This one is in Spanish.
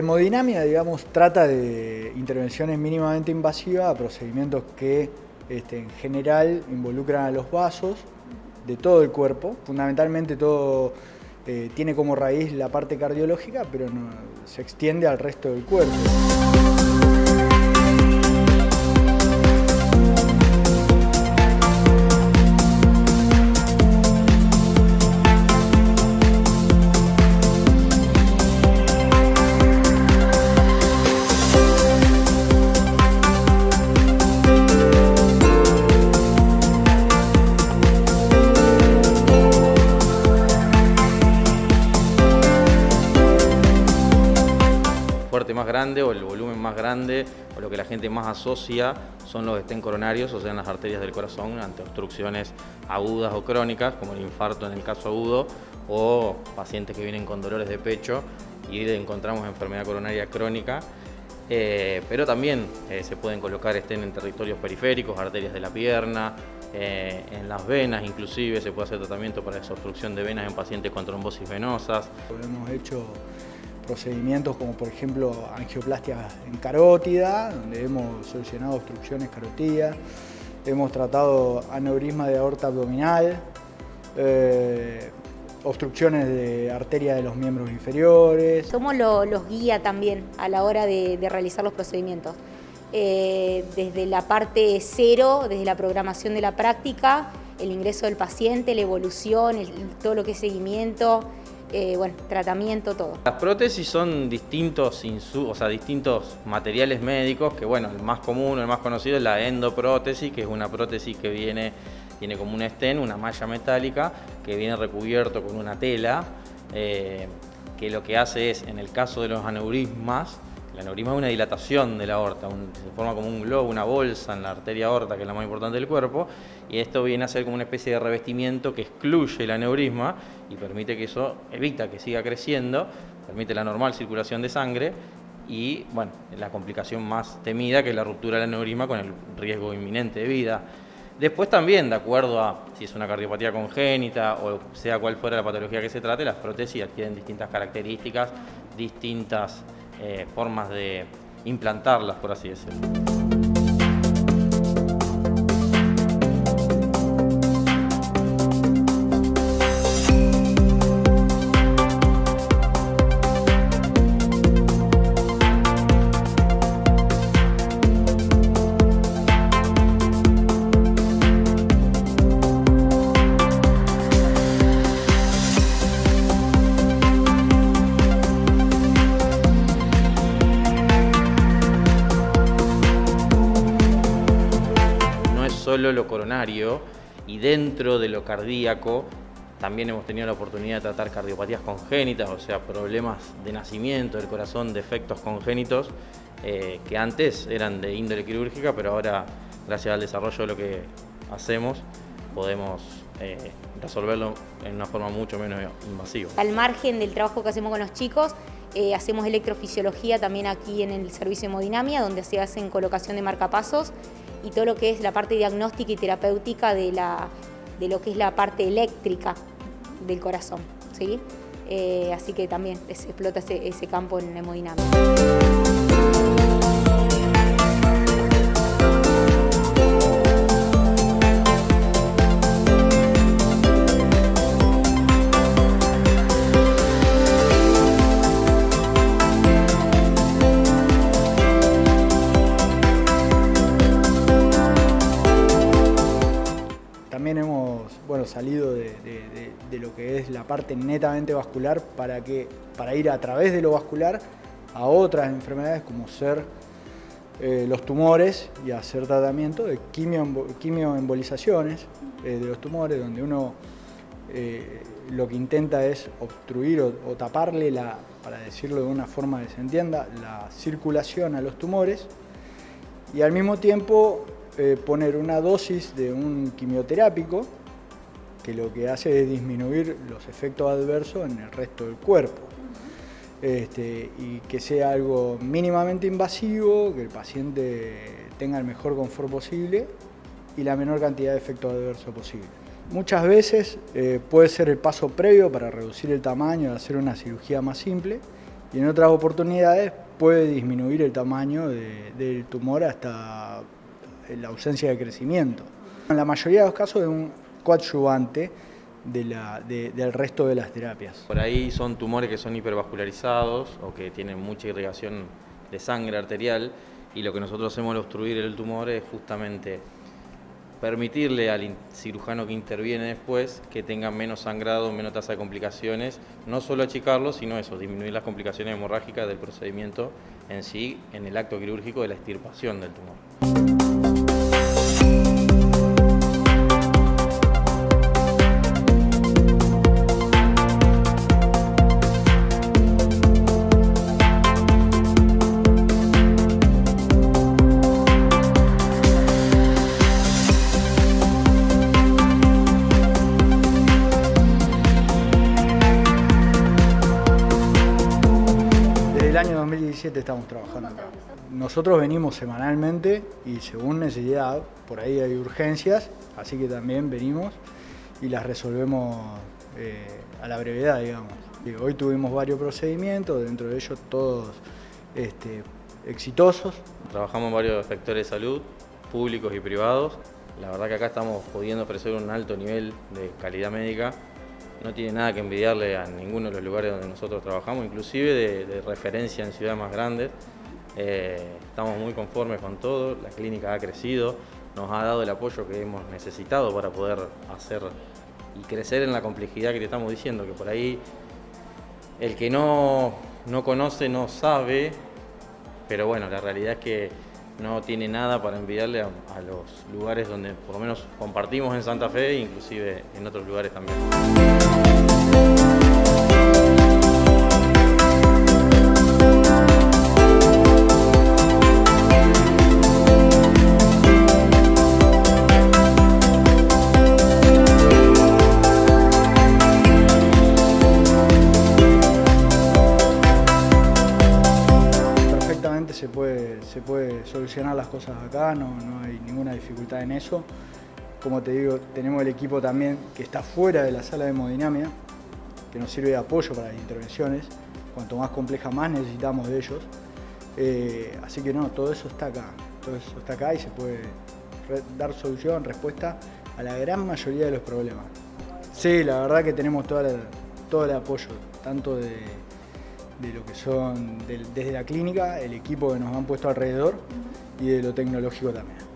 hemodinamia, digamos, trata de intervenciones mínimamente invasivas, procedimientos que este, en general involucran a los vasos de todo el cuerpo, fundamentalmente todo eh, tiene como raíz la parte cardiológica, pero se extiende al resto del cuerpo. Grande o el volumen más grande o lo que la gente más asocia son los estén coronarios, o sea, en las arterias del corazón ante obstrucciones agudas o crónicas, como el infarto en el caso agudo, o pacientes que vienen con dolores de pecho y encontramos enfermedad coronaria crónica. Eh, pero también eh, se pueden colocar estén en territorios periféricos, arterias de la pierna, eh, en las venas inclusive se puede hacer tratamiento para desobstrucción de venas en pacientes con trombosis venosas. Hemos hecho procedimientos como por ejemplo angioplastia en carótida, donde hemos solucionado obstrucciones carotidas, hemos tratado aneurisma de aorta abdominal, eh, obstrucciones de arteria de los miembros inferiores. Somos los guía también a la hora de, realizar los procedimientos. Eh, desde la parte cero, desde la programación de la práctica, el ingreso del paciente, la evolución, todo lo que es seguimiento, eh, bueno, tratamiento, todo. Las prótesis son distintos, o sea, distintos materiales médicos, que bueno, el más común, el más conocido es la endoprótesis, que es una prótesis que viene, tiene como un estén, una malla metálica, que viene recubierto con una tela, eh, que lo que hace es, en el caso de los aneurismas, el aneurisma es una dilatación de la aorta, se forma como un globo, una bolsa en la arteria aorta, que es la más importante del cuerpo, y esto viene a ser como una especie de revestimiento que excluye el aneurisma y permite que eso evita que siga creciendo, permite la normal circulación de sangre y, bueno, la complicación más temida que es la ruptura del aneurisma con el riesgo inminente de vida. Después también, de acuerdo a si es una cardiopatía congénita o sea cual fuera la patología que se trate, las prótesis adquieren distintas características, distintas eh, formas de implantarlas, por así decirlo. Lo coronario y dentro de lo cardíaco también hemos tenido la oportunidad de tratar cardiopatías congénitas, o sea, problemas de nacimiento del corazón, defectos congénitos, eh, que antes eran de índole quirúrgica, pero ahora, gracias al desarrollo de lo que hacemos, podemos eh, resolverlo en una forma mucho menos invasiva. Al margen del trabajo que hacemos con los chicos, eh, hacemos electrofisiología también aquí en el servicio de hemodinamia, donde se hacen colocación de marcapasos y todo lo que es la parte diagnóstica y terapéutica de, la, de lo que es la parte eléctrica del corazón. ¿sí? Eh, así que también se explota ese, ese campo en hemodinámica. Lo que es la parte netamente vascular para, que, para ir a través de lo vascular a otras enfermedades como ser eh, los tumores y hacer tratamiento de quimioembolizaciones eh, de los tumores, donde uno eh, lo que intenta es obstruir o, o, taparle, la, para decirlo de una forma que se entienda, la circulación a los tumores y al mismo tiempo poner una dosis de un quimioterápico que lo que hace es disminuir los efectos adversos en el resto del cuerpo. Este, y que sea algo mínimamente invasivo, que el paciente tenga el mejor confort posible y la menor cantidad de efectos adversos posible. Muchas veces eh, puede ser el paso previo para reducir el tamaño, hacer una cirugía más simple y en otras oportunidades puede disminuir el tamaño del tumor hasta la ausencia de crecimiento. En la mayoría de los casos coadyuvante del resto de las terapias. Por ahí son tumores que son hipervascularizados o que tienen mucha irrigación de sangre arterial y lo que nosotros hacemos al obstruir el tumor es justamente permitirle al cirujano que interviene después que tenga menos sangrado, menos tasa de complicaciones, no solo achicarlo, sino eso, disminuir las complicaciones hemorrágicas del procedimiento en sí, en el acto quirúrgico de la extirpación del tumor. 2017 estamos trabajando acá. Nosotros venimos semanalmente y según necesidad, por ahí hay urgencias, así que también venimos y las resolvemos eh, a la brevedad, digamos. hoy tuvimos varios procedimientos, dentro de ellos todos este, exitosos. Trabajamos en varios sectores de salud, públicos y privados. La verdad que acá estamos pudiendo ofrecer un alto nivel de calidad médica no tiene nada que envidiarle a ninguno de los lugares donde nosotros trabajamos, inclusive de, referencia en ciudades más grandes. Eh, estamos muy conformes con todo, la clínica ha crecido, nos ha dado el apoyo que hemos necesitado para poder hacer y crecer en la complejidad que te estamos diciendo, que por ahí el que no, no conoce no sabe, pero bueno, la realidad es que no tiene nada para envidiarle a, los lugares donde por lo menos compartimos en Santa Fe inclusive en otros lugares también. Solucionar las cosas acá, no, no hay ninguna dificultad en eso. Como te digo, tenemos el equipo también que está fuera de la sala de hemodinamia, que nos sirve de apoyo para las intervenciones. Cuanto más compleja, más necesitamos de ellos. Eh, así que no, todo eso está acá. Todo eso está acá y se puede dar solución, respuesta a la gran mayoría de los problemas. Sí, la verdad que tenemos toda todo el apoyo, tanto de, de lo que son desde la clínica, el equipo que nos han puesto alrededor y de lo tecnológico también.